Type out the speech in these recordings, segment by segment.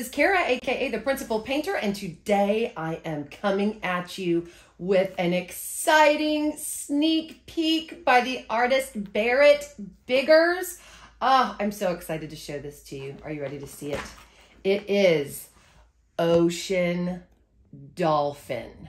is Kara, aka the Principal Painter, and today I am coming at you with an exciting sneak peek by the artist Barrett Biggers. Oh, I'm so excited to show this to you. Are you ready to see it? It is Ocean Dolphin.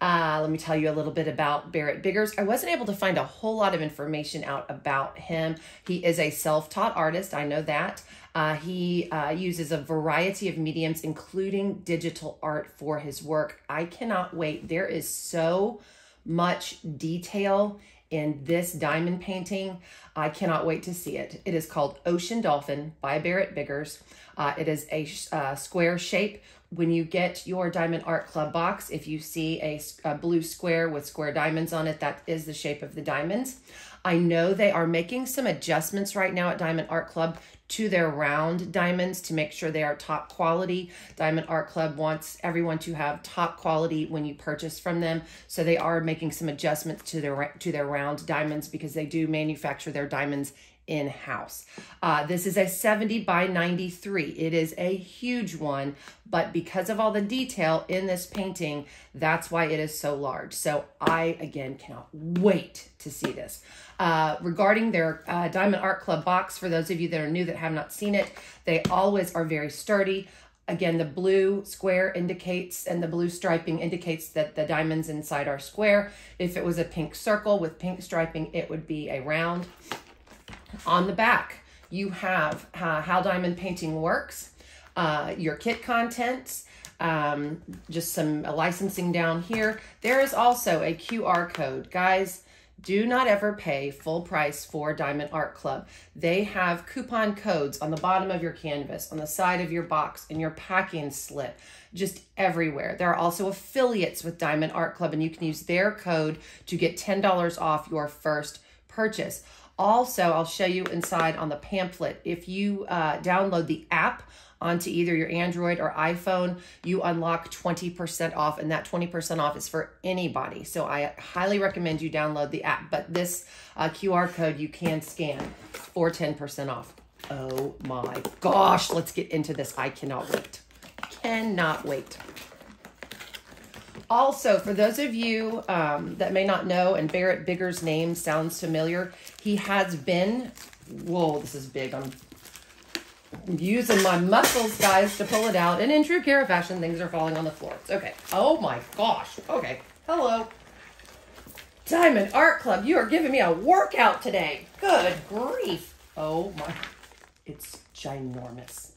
Uh, let me tell you a little bit about Barrett Biggers. I wasn't able to find a whole lot of information out about him. He is a self taught artist, I know that. Uh, he uh, uses a variety of mediums, including digital art, for his work. I cannot wait. There is so much detail in this diamond painting. I cannot wait to see it. It is called Ocean Dolphin by Barrett Biggers. Uh, it is a uh, square shape when you get your Diamond Art Club box, if you see a, a, blue square with square diamonds on it, that is the shape of the diamonds. I know they are making some adjustments right now at Diamond Art Club to their round diamonds to make sure they are top quality. Diamond Art Club wants everyone to have top quality when you purchase from them. So they are making some adjustments to their to their round diamonds because they do manufacture their diamonds in-house. Uh, this is a 70 by 93. It is a huge one, but because of all the detail in this painting, that's why it is so large. So I, again, cannot wait to see this. Uh, regarding their uh, Diamond Art Club box, for those of you that are new that have not seen it, they always are very sturdy. Again, the blue square indicates and the blue striping indicates that the diamonds inside are square. If it was a pink circle with pink striping, it would be a round. On the back, you have uh, how diamond painting works, uh, your kit contents, um, just some licensing down here. There is also a QR code. Guys, do not ever pay full price for Diamond Art Club. They have coupon codes on the bottom of your canvas, on the side of your box, in your packing slip, just everywhere. There are also affiliates with Diamond Art Club, and you can use their code to get $10 off your first purchase. Also, I'll show you inside on the pamphlet. If you uh, download the app onto either your Android or iPhone, you unlock 20% off, and that 20% off is for anybody. So I highly recommend you download the app. But this uh, QR code you can scan for 10% off. Oh my gosh, let's get into this. I cannot wait. Cannot wait. Also, for those of you um, that may not know, and Barrett Biggers' name sounds familiar, he has been, whoa, this is big. I'm using my muscles, guys, to pull it out. And in true Kara fashion, things are falling on the floor. It's okay. Oh my gosh. Okay. Hello. Diamond Art Club, you are giving me a workout today. Good grief. Oh my. It's ginormous.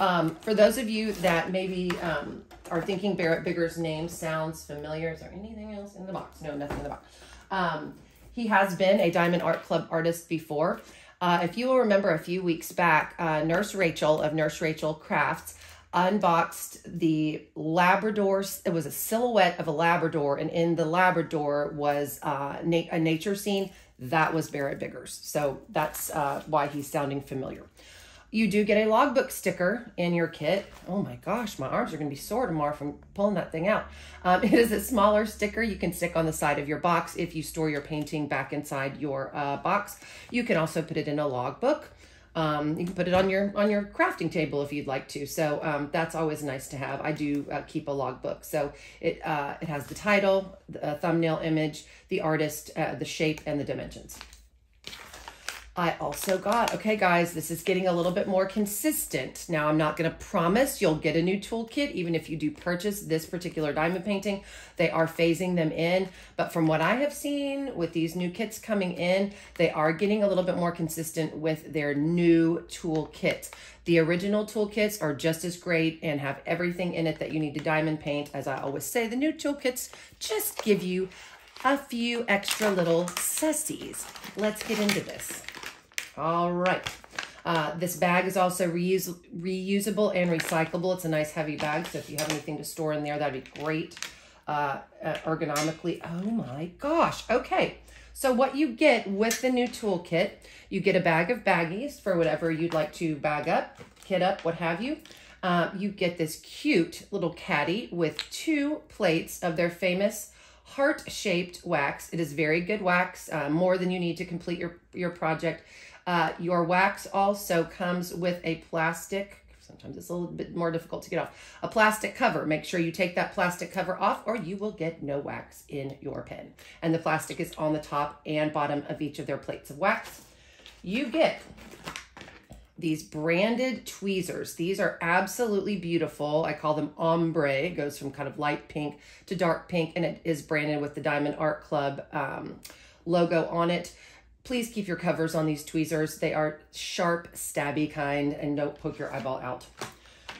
Um, for those of you that maybe um, are thinking Barrett Biggers' name sounds familiar, is there anything else in the box? No, nothing in the box. Um, he has been a Diamond Art Club artist before. Uh, if you will remember a few weeks back, uh, Nurse Rachel of Nurse Rachel Crafts unboxed the Labrador. It was a silhouette of a Labrador, and in the Labrador was uh, na a nature scene. That was Barrett Biggers. So that's uh, why he's sounding familiar. You do get a logbook sticker in your kit. Oh my gosh, my arms are going to be sore tomorrow from pulling that thing out. Um, it is a smaller sticker you can stick on the side of your box if you store your painting back inside your uh, box. You can also put it in a logbook. Um, you can put it on your on your crafting table if you'd like to. So um, that's always nice to have. I do uh, keep a logbook. So it uh, it has the title, the thumbnail image, the artist, uh, the shape, and the dimensions. I also got, okay guys, this is getting a little bit more consistent. Now I'm not gonna promise you'll get a new toolkit even if you do purchase this particular diamond painting. They are phasing them in, but from what I have seen with these new kits coming in, they are getting a little bit more consistent with their new toolkit. The original toolkits are just as great and have everything in it that you need to diamond paint. As I always say, the new toolkits just give you a few extra little sussies. Let's get into this. All right. Uh, this bag is also reusable and recyclable. It's a nice heavy bag, so if you have anything to store in there, that'd be great uh, uh, ergonomically. Oh my gosh. Okay. So what you get with the new toolkit, you get a bag of baggies for whatever you'd like to bag up, kit up, what have you. Uh, you get this cute little caddy with two plates of their famous heart-shaped wax. It is very good wax, uh, more than you need to complete your, your project. Uh, your wax also comes with a plastic, Sometimes it's a little bit more difficult to get off. A plastic cover. Make sure you take that plastic cover off or you will get no wax in your pen. And the plastic is on the top and bottom of each of their plates of wax. You get these branded tweezers. These are absolutely beautiful. I call them ombre. It goes from kind of light pink to dark pink, and it is branded with the Diamond Art Club um, logo on it. Please keep your covers on these tweezers. They are sharp, stabby kind, and don't poke your eyeball out.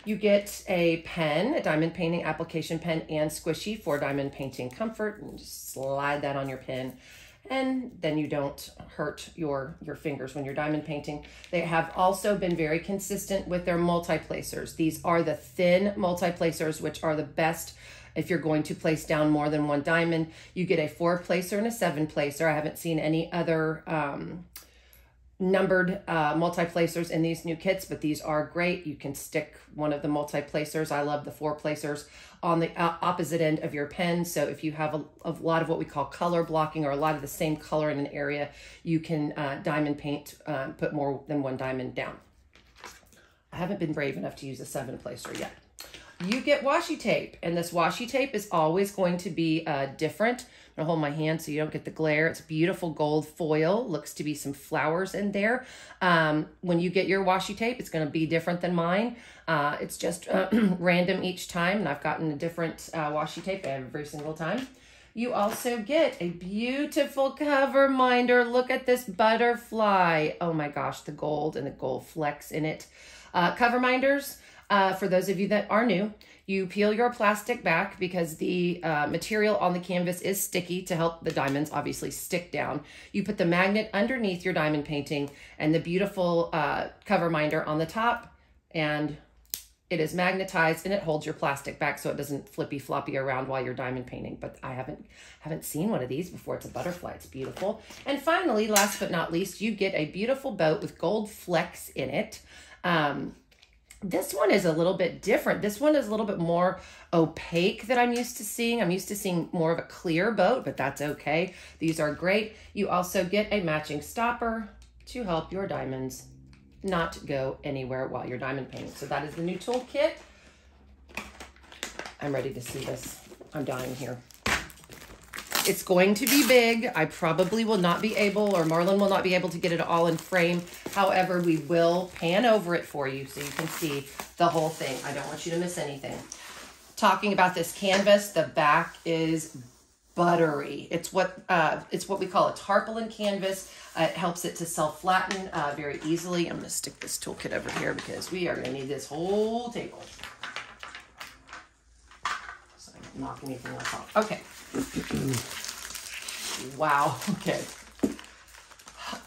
You get a pen, a diamond painting application pen and squishy for diamond painting comfort. And just slide that on your pen and then you don't hurt your, your fingers when you're diamond painting. They have also been very consistent with their multi-placers. These are the thin multi-placers, which are the best if you're going to place down more than one diamond. You get a four placer and a seven placer. I haven't seen any other um, numbered uh, multi-placers in these new kits, but these are great. You can stick one of the multi-placers. I love the four placers on the uh, opposite end of your pen. So if you have a, a, lot of what we call color blocking or a lot of the same color in an area, you can uh, diamond paint, uh, put more than one diamond down. I haven't been brave enough to use a seven placer yet. You get washi tape, and this washi tape is always going to be uh, different I'm gonna hold my hand so you don't get the glare. It's beautiful gold foil. Looks to be some flowers in there. Um, when you get your washi tape, it's gonna be different than mine. Uh, it's just uh, random each time, and I've gotten a different uh, washi tape every single time. You also get a beautiful cover minder. Look at this butterfly. Oh my gosh, the gold and the gold flecks in it. Uh, cover minders, uh, for those of you that are new, you peel your plastic back because the uh, material on the canvas is sticky to help the diamonds obviously stick down. You put the magnet underneath your diamond painting and the beautiful uh, cover minder on the top and it is magnetized and it holds your plastic back so it doesn't flippy floppy around while you're diamond painting. But I haven't haven't seen one of these before. It's a butterfly. It's beautiful. And finally, last but not least, you get a beautiful boat with gold flecks in it. Um, this one is a little bit different. This one is a little bit more opaque that I'm used to seeing. I'm used to seeing more of a clear boat, but that's okay. These are great. You also get a matching stopper to help your diamonds not go anywhere while you're diamond painting. So that is the new toolkit. I'm ready to see this. I'm dying here. It's going to be big. I probably will not be able, or Marlon will not be able to get it all in frame. However, we will pan over it for you so you can see the whole thing. I don't want you to miss anything. Talking about this canvas, the back is buttery. It's what uh, it's what we call a tarpaulin canvas. Uh, it helps it to self-flatten uh, very easily. I'm to stick this toolkit over here because we are to need this whole table. So I don't knock anything else off. Okay. wow. Okay.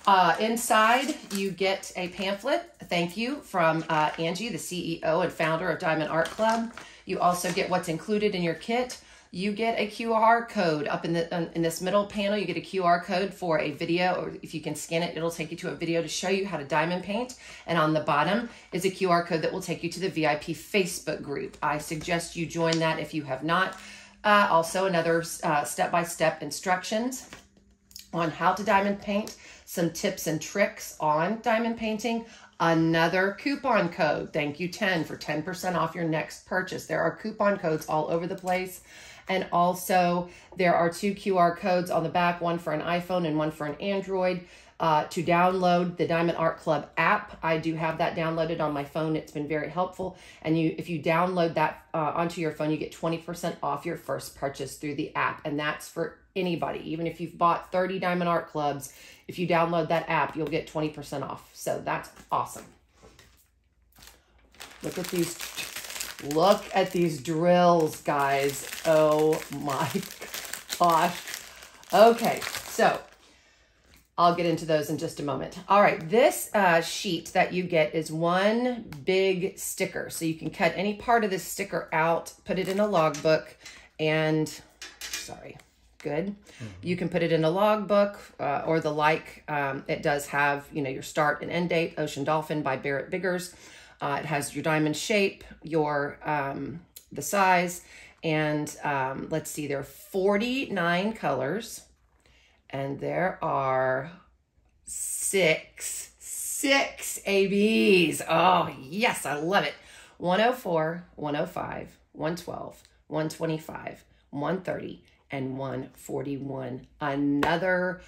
Uh, inside, you get a pamphlet. Thank you from uh, Angie, the CEO and founder of Diamond Art Club. You also get what's included in your kit. You get a QR code up in the in this middle panel. You get a QR code for a video, or if you can scan it, it'll take you to a video to show you how to diamond paint. And on the bottom is a QR code that will take you to the VIP Facebook group. I suggest you join that if you have not. Uh, also, another uh, step-by-step -step instructions on how to diamond paint, some tips and tricks on diamond painting, another coupon code. Thank you, 10 for 10% off your next purchase. There are coupon codes all over the place. And also, there are two QR codes on the back, one for an iPhone and one for an Android uh, to download the Diamond Art Club app. I do have that downloaded on my phone. It's been very helpful. And you, if you download that uh, onto your phone, you get 20% off your first purchase through the app. And that's for anybody. Even if you've bought 30 Diamond Art Clubs, if you download that app, you'll get 20% off. So that's awesome. Look at these, look at these drills, guys. Oh my gosh. Okay, so I'll get into those in just a moment. All right, this uh, sheet that you get is one big sticker. So you can cut any part of this sticker out, put it in a logbook, and, sorry, good. Mm -hmm. You can put it in a logbook uh, or the like. Um, it does have, you know, your start and end date, Ocean Dolphin by Barrett Biggers. Uh, it has your diamond shape, your um, the size, and um, let's see, there are 49 colors and there are six, six ABs. Oh, yes, I love it. 104, 105, 112, 125, 130, and 141. Another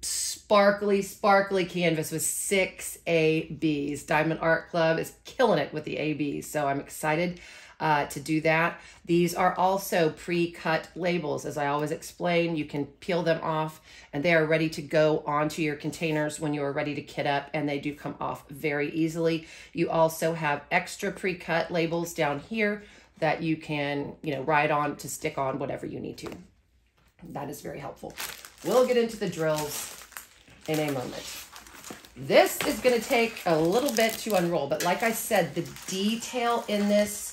sparkly, sparkly canvas with six ABs. Diamond Art Club is killing it with the ABs, so I'm excited uh, to do that. These are also pre-cut labels. As I always explain, you can peel them off and they are ready to go onto your containers when you are ready to kit up and they do come off very easily. You also have extra pre-cut labels down here that you can, you know, write on to stick on whatever you need to. That is very helpful. We'll get into the drills in a moment. This is going to take a little bit to unroll, but like I said, the detail in this,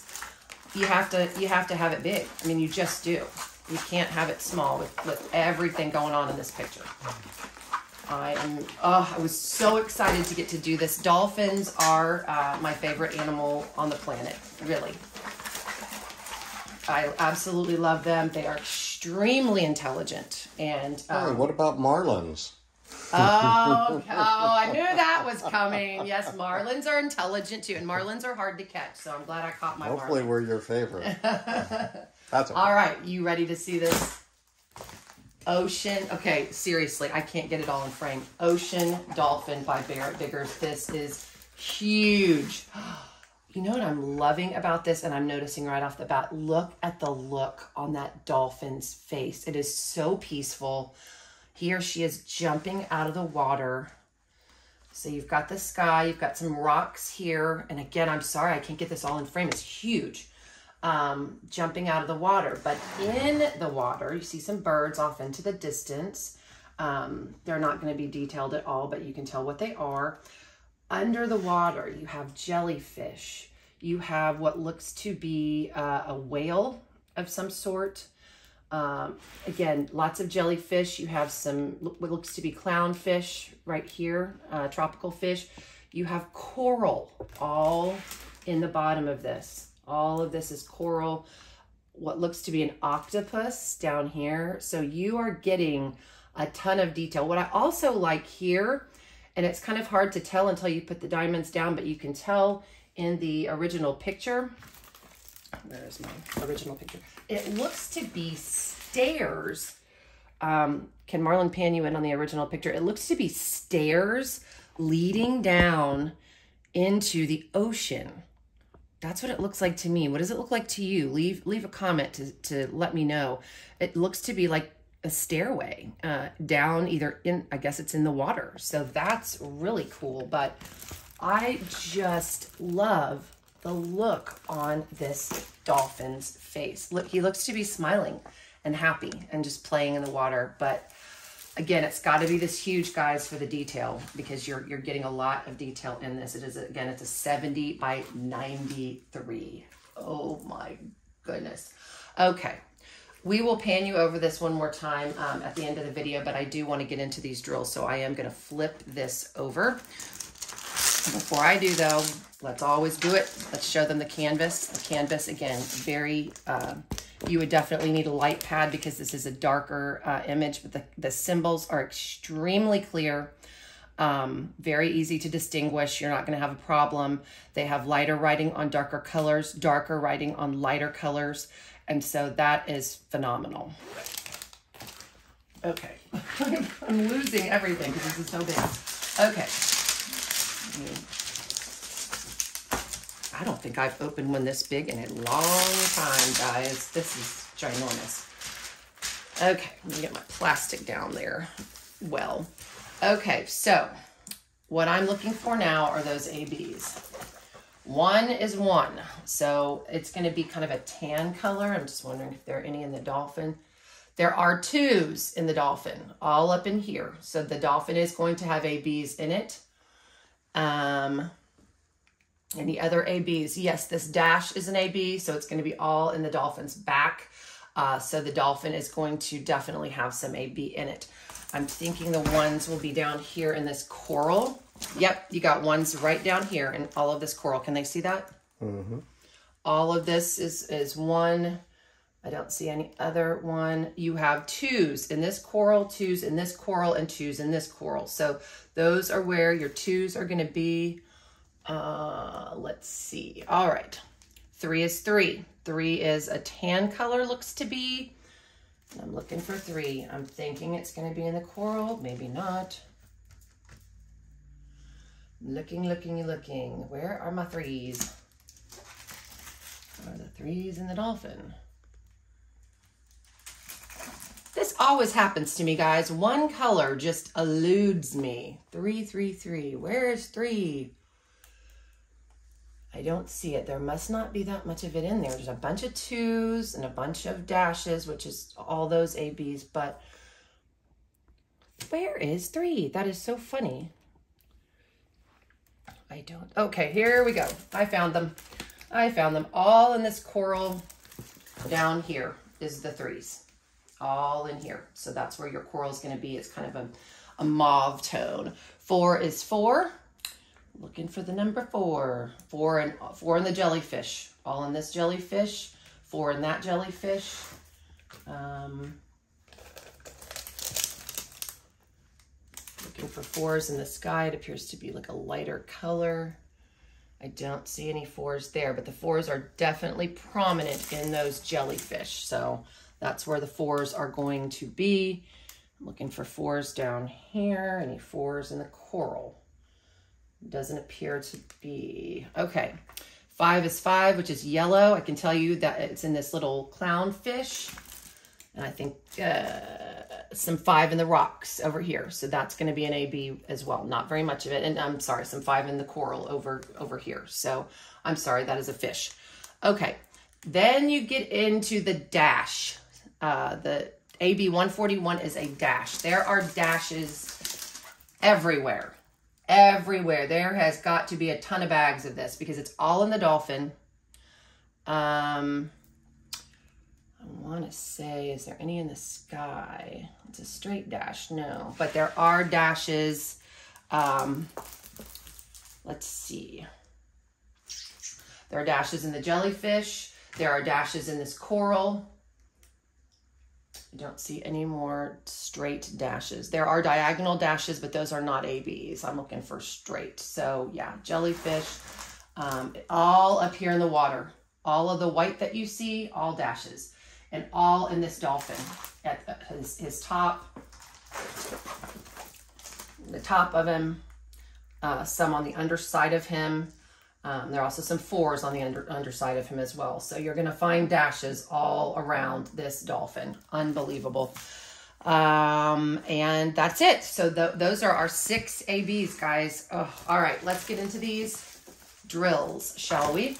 you have to you have to have it big. I mean, you just do. You can't have it small with, with everything going on in this picture. I am, oh, I was so excited to get to do this. Dolphins are uh, my favorite animal on the planet, really. I absolutely love them. They are extremely intelligent. And um, what about marlins? Oh, oh, I knew that was coming. Yes, marlins are intelligent too, and marlins are hard to catch. So I'm glad I caught my. Hopefully, we're your favorite. That's okay. all right. You ready to see this? Ocean. Okay, seriously, I can't get it all in frame. Ocean Dolphin by Barrett Biggers. This is huge. You know what I'm loving about this, and I'm noticing right off the bat? Look at the look on that dolphin's face. It is so peaceful. Here she is jumping out of the water. So you've got the sky, you've got some rocks here. And again, I'm sorry, I can't get this all in frame. It's huge. Um, jumping out of the water. But in the water, you see some birds off into the distance. Um, they're not going to be detailed at all, but you can tell what they are. Under the water, you have jellyfish. You have what looks to be uh, a whale of some sort. Um, again, lots of jellyfish. You have some what looks to be clownfish right here, uh, tropical fish. You have coral all in the bottom of this. All of this is coral. What looks to be an octopus down here. So you are getting a ton of detail. What I also like here and it's kind of hard to tell until you put the diamonds down, but you can tell in the original picture. There's my original picture. It looks to be stairs. Um, can Marlon pan you in on the original picture? It looks to be stairs leading down into the ocean. That's what it looks like to me. What does it look like to you? Leave leave a comment to, to let me know. It looks to be like a stairway uh, down either in, I guess it's in the water. So that's really cool. But I just love the look on this dolphin's face. Look, he looks to be smiling and happy and just playing in the water. But again, it's got to be this huge, guys, for the detail because you're you're getting a lot of detail in this. It is again, it's a 70 by 93. Oh my goodness. Okay, we will pan you over this one more time um, at the end of the video, but I do want to get into these drills, so I am going to flip this over. Before I do, though, let's always do it. Let's show them the canvas. The canvas, again, very, uh, you would definitely need a light pad because this is a darker uh, image, but the, the symbols are extremely clear. Um, very easy to distinguish. You're not going to have a problem. They have lighter writing on darker colors, darker writing on lighter colors. And so that is phenomenal. Okay, I'm losing everything because this is so big. Okay. I don't think I've opened one this big in a long time, guys. This is ginormous. Okay, let me get my plastic down there. Well, okay, so what I'm looking for now are those ABs. One is one, so it's going to be kind of a tan color. I'm just wondering if there are any in the dolphin. There are twos in the dolphin, all up in here. So the dolphin is going to have ABs in it. Um, any other ABs? Yes, this dash is an AB, so it's going to be all in the dolphin's back. Uh, so the dolphin is going to definitely have some AB in it. I'm thinking the ones will be down here in this coral. Yep, you got ones right down here in all of this coral. Can they see that? Mm-hmm. All of this is, is one. I don't see any other one. You have twos in this coral, twos in this coral, and twos in this coral. So those are where your twos are going to be. Uh, let's see. All right. Three is three. Three is a tan color, looks to be. I'm looking for three. I'm thinking it's going to be in the coral. Maybe not. Looking, looking, looking. Where are my threes? Are the threes in the dolphin? This always happens to me, guys. One color just eludes me. Three, three, three. Where is three? I don't see it. There must not be that much of it in there. There's a bunch of twos and a bunch of dashes, which is all those ABs, but where is three? That is so funny. I don't. Okay, here we go. I found them. I found them all in this coral down here is the threes all in here. So that's where your coral is going to be. It's kind of a, a mauve tone. Four is four. Looking for the number four. Four and four in the jellyfish. All in this jellyfish. Four in that jellyfish. Um, looking for fours in the sky. It appears to be like a lighter color. I don't see any fours there, but the fours are definitely prominent in those jellyfish. So that's where the fours are going to be. I'm looking for fours down here. Any fours in the coral? Doesn't appear to be. Okay. Five is five, which is yellow. I can tell you that it's in this little clownfish. And I think uh, some five in the rocks over here. So that's going to be an AB as well. Not very much of it. And I'm sorry, some five in the coral over, over here. So I'm sorry, that is a fish. Okay. Then you get into the dash. Uh, the AB 141 is a dash. There are dashes everywhere. Everywhere. There has got to be a ton of bags of this because it's all in the dolphin. Um, I want to say, is there any in the sky? It's a straight dash. No, but there are dashes. Um, let's see. There are dashes in the jellyfish. There are dashes in this coral. I don't see any more straight dashes. There are diagonal dashes, but those are not ABs. I'm looking for straight. So yeah, jellyfish, um, all up here in the water. All of the white that you see, all dashes. And all in this dolphin at his, his top, the top of him, uh, some on the underside of him, um, there are also some fours on the under, underside of him as well. So you're going to find dashes all around this dolphin. Unbelievable. Um, and that's it. So th those are our six ABs, guys. All right, let's get into these drills, shall we?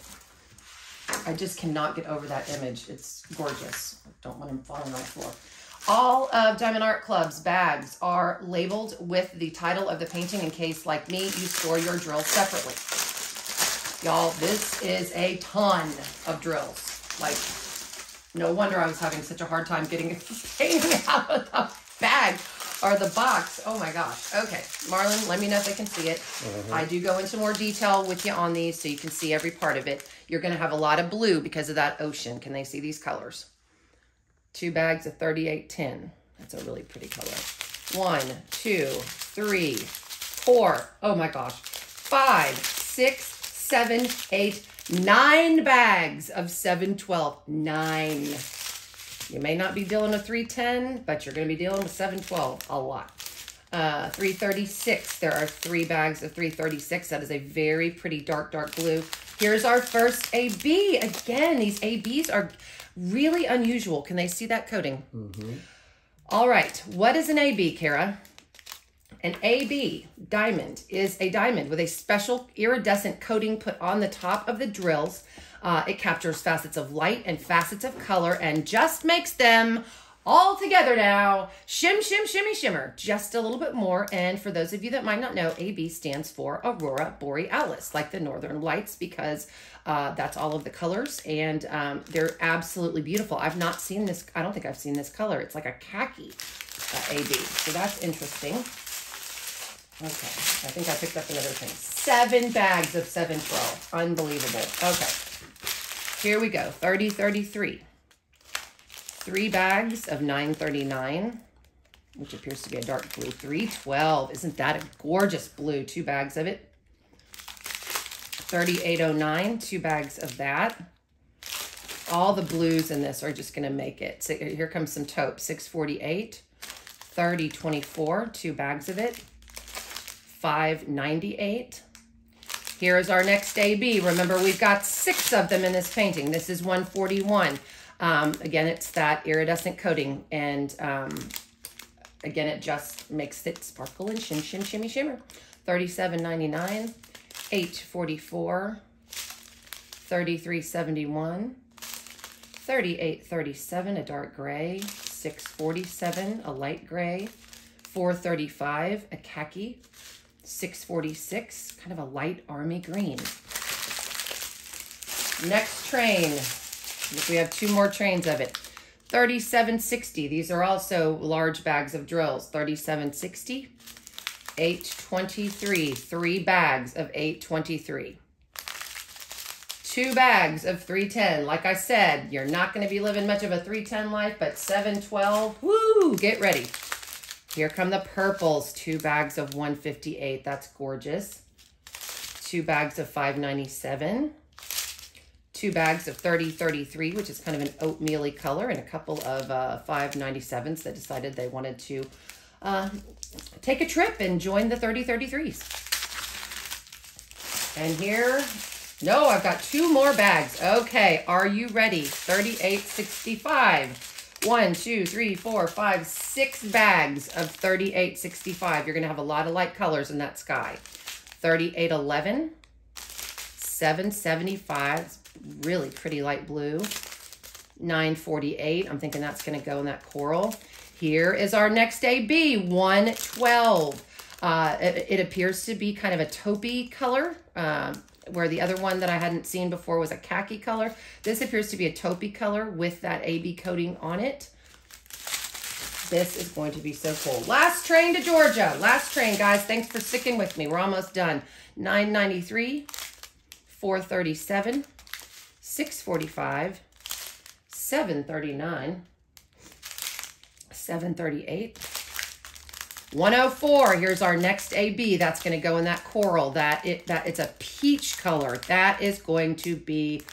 I just cannot get over that image. It's gorgeous. I don't want him falling on the floor. All of Diamond Art Club's bags are labeled with the title of the painting in case, like me, you store your drills separately. Y'all, this is a ton of drills. Like, no wonder I was having such a hard time getting it out of the bag or the box. Oh my gosh. Okay, Marlon, let me know if they can see it. Mm-hmm. I do go into more detail with you on these so you can see every part of it. You're going to have a lot of blue because of that ocean. Can they see these colors? Two bags of 3810. That's a really pretty color. One, two, three, four. Oh my gosh. Five, six, seven, eight, nine bags of 712. Nine. You may not be dealing with 310, but you're going to be dealing with 712 a lot. Uh, 336, there are three bags of 336. That is a very pretty dark, dark blue. Here's our first AB. Again, these ABs are really unusual. Can they see that coating? Mm -hmm. All right. What is an AB, Kara? An AB diamond is a diamond with a special iridescent coating put on the top of the drills. Uh, it captures facets of light and facets of color and just makes them all together now. Shim, shim, shimmy, shimmer. Just a little bit more. And for those of you that might not know, AB stands for Aurora Borealis, like the Northern Lights, because uh, that's all of the colors. And um, they're absolutely beautiful. I've not seen this. I don't think I've seen this color. It's like a khaki uh, AB. So that's interesting. Okay, I think I picked up another thing. Seven bags of 712. Unbelievable. Okay, here we go. 3033. Three bags of 939, which appears to be a dark blue. 312. Isn't that a gorgeous blue? Two bags of it. 3809, two bags of that. All the blues in this are just going to make it. So here comes some taupe, 648, 3024, two bags of it, 598. Here's our next AB. Remember, we've got six of them in this painting. This is 141. Um, again, it's that iridescent coating. And um, again, it just makes it sparkle and shim, shim, shimmy, shimmer. 37.99, 844, 3371, 3837, a dark gray, 647, a light gray, 435, a khaki, 646, kind of a light army green. Next train, we have two more trains of it. 3760, these are also large bags of drills. 3760, 823, three bags of 823. Two bags of 310. Like I said, you're not going to be living much of a 310 life, but 712, woo, get ready. Here come the purples, two bags of 158. That's gorgeous. Two bags of 597. Two bags of 3033, which is kind of an oatmeal color, and a couple of uh, 597s that decided they wanted to uh, take a trip and join the 3033s. And here, no, I've got two more bags. Okay, are you ready? 3865. One, two, three, four, five, six bags of 3865. You're going to have a lot of light colors in that sky. 3811, 775, really pretty light blue. 948, I'm thinking that's going to go in that coral. Here is our next AB, 112. Uh, it, it, appears to be kind of a taupey color, uh, where the other one that I hadn't seen before was a khaki color. This appears to be a taupey color with that AB coating on it. This is going to be so cool. Last train to Georgia. Last train, guys. Thanks for sticking with me. We're almost done. 993, 437, 645, 739, 738. 104, here's our next AB. That's going to go in that coral. That it that it's a peach color. That is going to be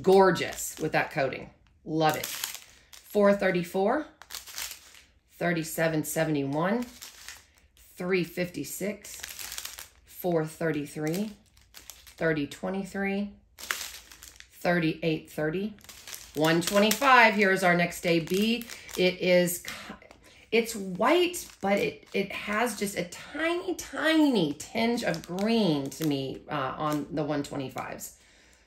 gorgeous with that coating. Love it. 434, 3771, 356, 433, 3023, 3830, 125. Here's our next AB. It is, it's white, but it, it has just a tiny, tiny tinge of green to me uh, on the 125s.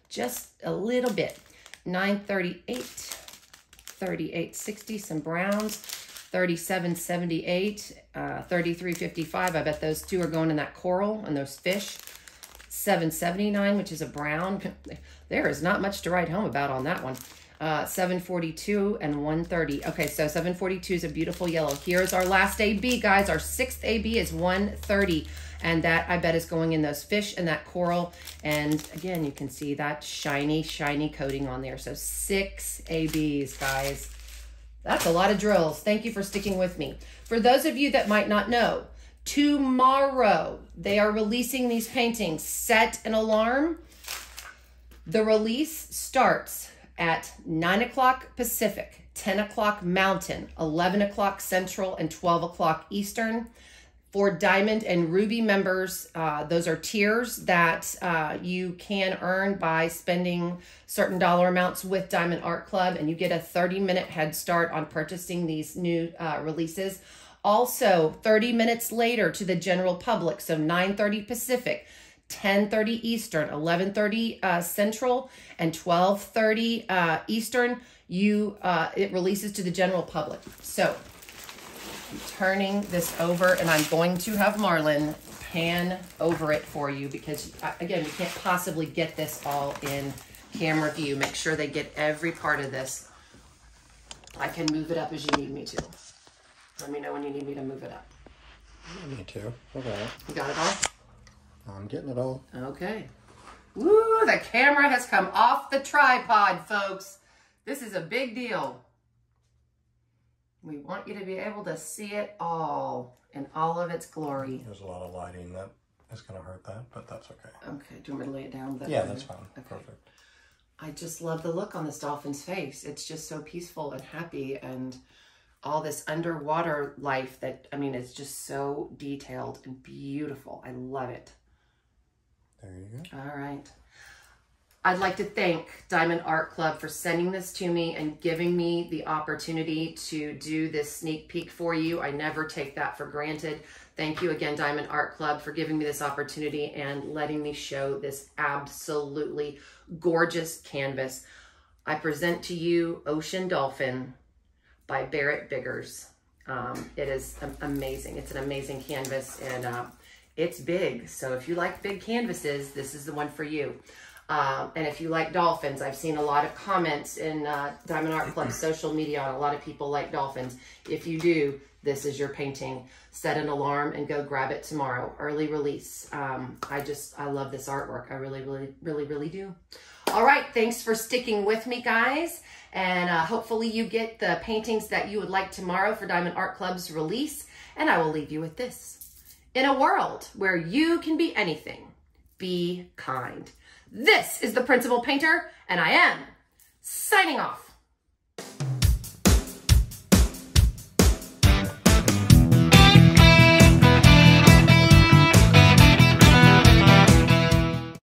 Just a little bit. 938, 3860, some browns, 3778, uh, 3355. I bet those two are going in that coral and those fish. 779, which is a brown. There is not much to write home about on that one uh, 742 and 130. Okay, so 742 is a beautiful yellow. Here's our last AB, guys. Our sixth AB is 130. And that, I bet, is going in those fish and that coral. And again, you can see that shiny, shiny coating on there. So six ABs, guys. That's a lot of drills. Thank you for sticking with me. For those of you that might not know, tomorrow they are releasing these paintings. Set an alarm. The release starts at 9 o'clock Pacific, 10 o'clock Mountain, 11 o'clock Central, and 12 o'clock Eastern. For Diamond and Ruby members, uh, those are tiers that uh, you can earn by spending certain dollar amounts with Diamond Art Club, and you get a 30 minute head start on purchasing these new uh, releases. Also, 30 minutes later to the general public, so 9:30 Pacific. 10:30 Eastern, 11:30 uh, Central, and 12:30 uh, Eastern. You uh, it releases to the general public. So I'm turning this over, and I'm going to have Marlon pan over it for you because uh, again, we can't possibly get this all in camera view. Make sure they get every part of this. I can move it up as you need me to. Let me know when you need me to move it up. Me too. Okay. You got it all? I'm getting it all. Okay. Woo, the camera has come off the tripod, folks. This is a big deal. We want you to be able to see it all in all of its glory. There's a lot of lighting. That is going to hurt that, but that's okay. Okay, do you want me to lay it down? Yeah, that's fine. Perfect. I just love the look on this dolphin's face. It's just so peaceful and happy and all this underwater life that, I mean, it's just so detailed and beautiful. I love it. There you go. All right. I'd like to thank Diamond Art Club for sending this to me and giving me the opportunity to do this sneak peek for you. I never take that for granted. Thank you again, Diamond Art Club, for giving me this opportunity and letting me show this absolutely gorgeous canvas. I present to you Ocean Dolphin by Barrett Biggers. Um, it is amazing. It's an amazing canvas and uh, it's big. So if you like big canvases, this is the one for you. Um, and if you like dolphins, I've seen a lot of comments in uh, Diamond Art Club social media on a lot of people like dolphins. If you do, this is your painting. Set an alarm and go grab it tomorrow. Early release. Um, I just, I love this artwork. I really, really, really, really do. All right, thanks for sticking with me, guys. And uh, hopefully you get the paintings that you would like tomorrow for Diamond Art Club's release. And I will leave you with this. In a world where you can be anything, be kind. This is the Principal Painter, and I am signing off.